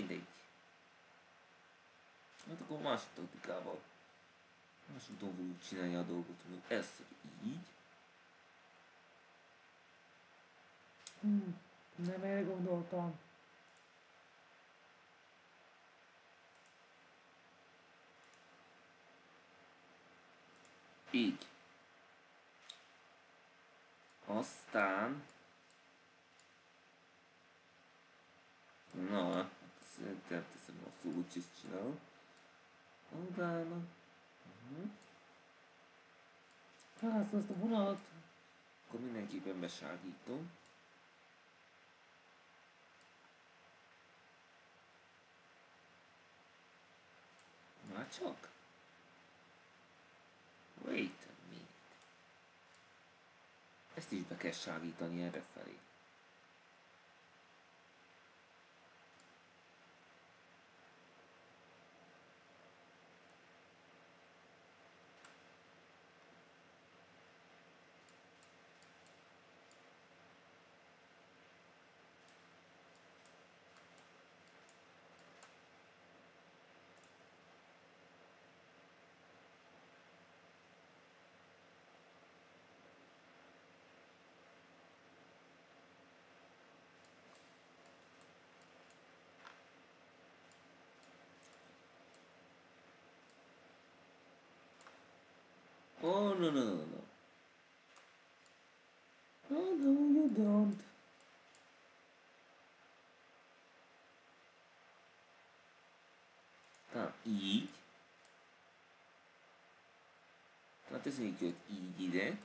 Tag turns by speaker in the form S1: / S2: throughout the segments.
S1: mindegy. Hát akkor másik taktikával. Másik fogjuk csinálni a dolgot. Ezt így.
S2: Hmm, nem erre gondoltam.
S1: Így. Aztán... Na, szerintem teszem rosszul, úgyis csinálom. Utána... Uh-huh.
S2: Hát azt a vonat.
S1: Akkor mindenképpen beságítom. Már csak? Wait a minute. Ezt is be kell ságítani erre felé. Oh, no, no, no, no.
S2: Oh no, you don't.
S1: Talán így. Talán teszünk őt így ide.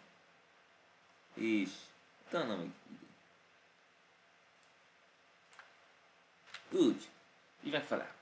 S1: És talán meg ide. Úgy. Így megfelel.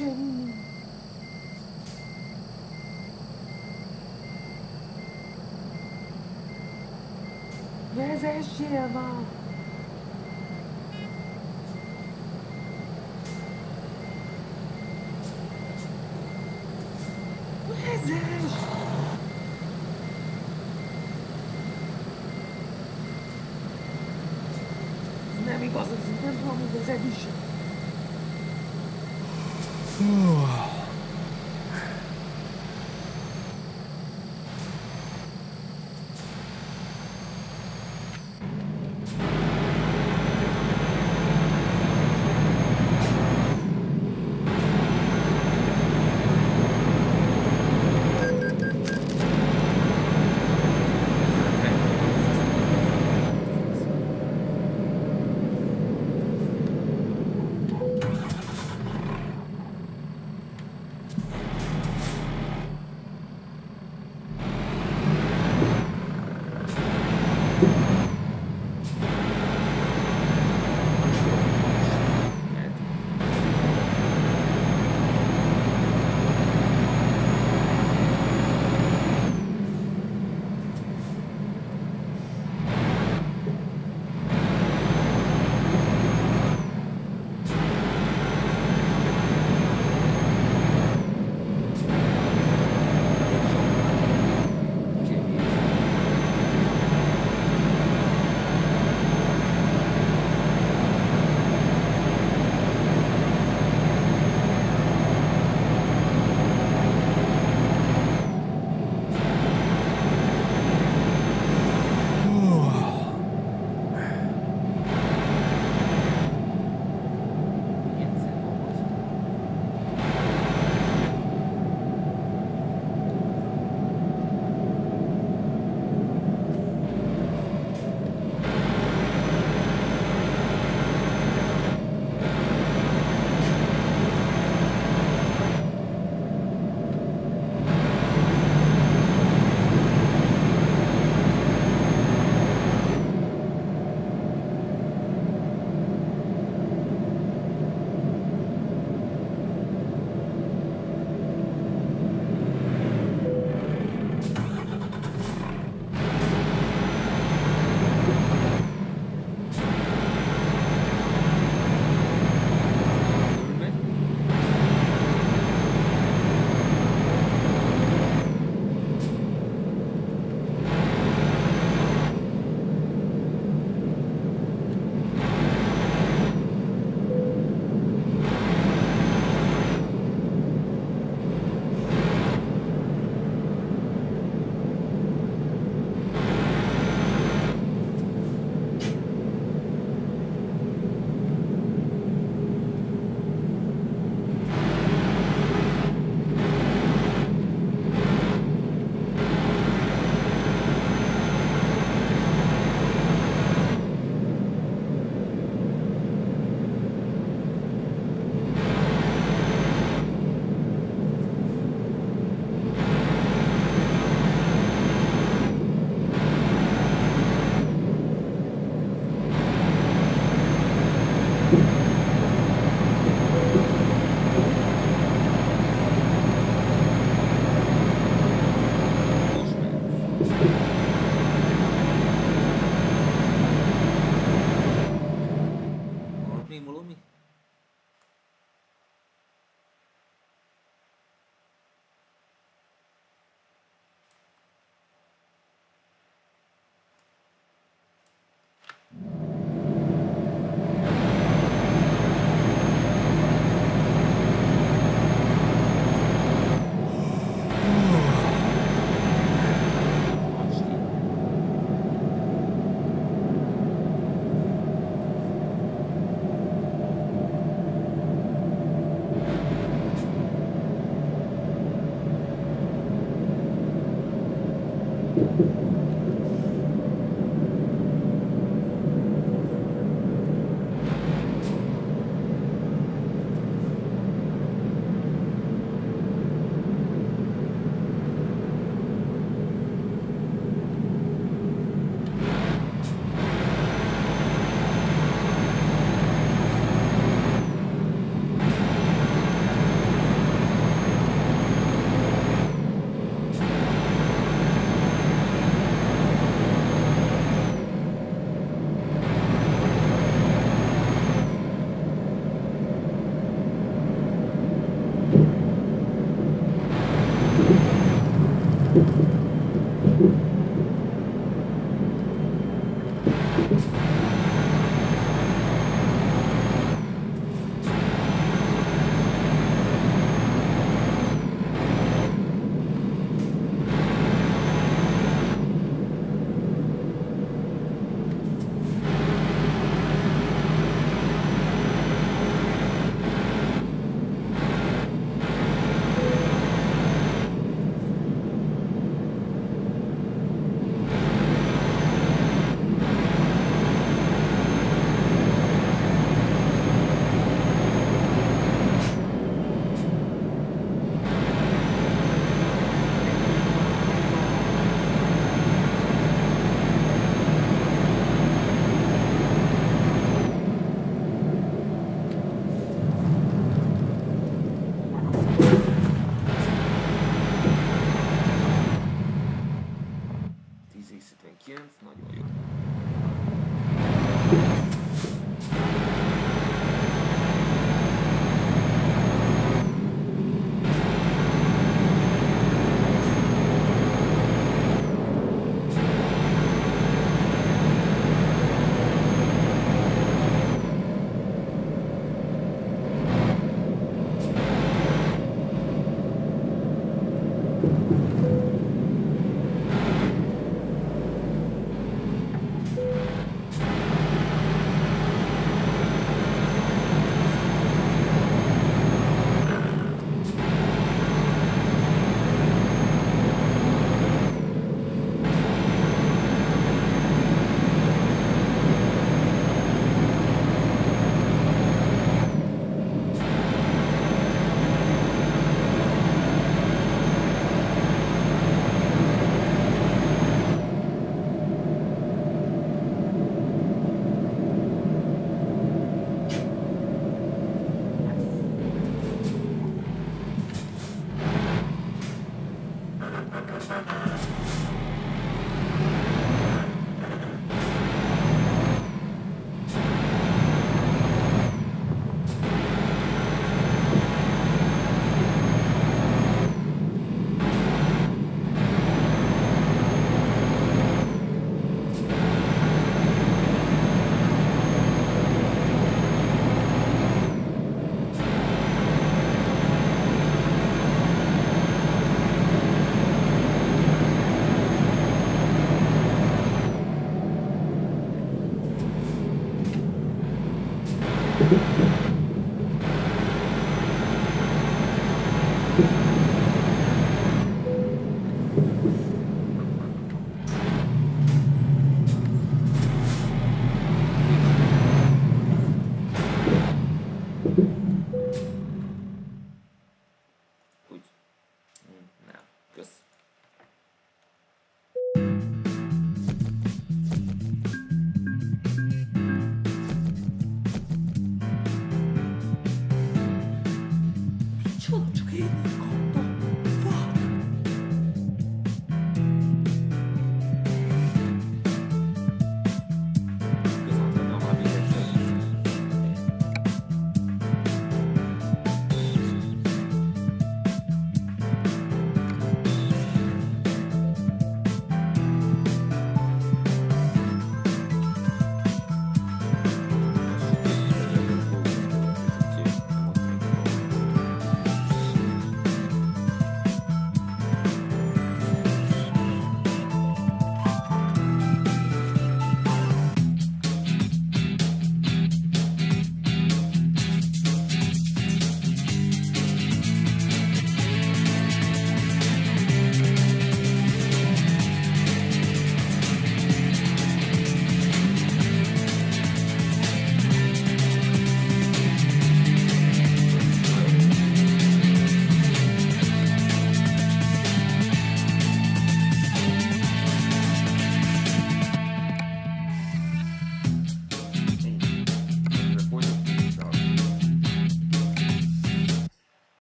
S3: cheirinho.
S1: Deseje, amado.